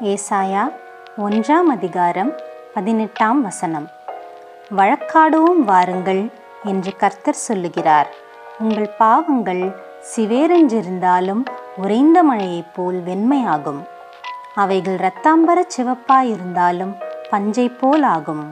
ஏசாயா ஒன்றாம் அதிகாரம் பதினெட்டாம் வசனம். வழக்காடுவோம் வாருங்கள் என்று கர்த்தர் சொல்லுகிறார். உங்கள் பாவங்கள் சிவேரென்றிருந்தாலும் உறைந்த மழையைப் போல் வெண்மையாகும். அவைகள் இரத்தாம்பர சிவப்பாயிருந்தாலும் பஞ்சை போல் ஆகும்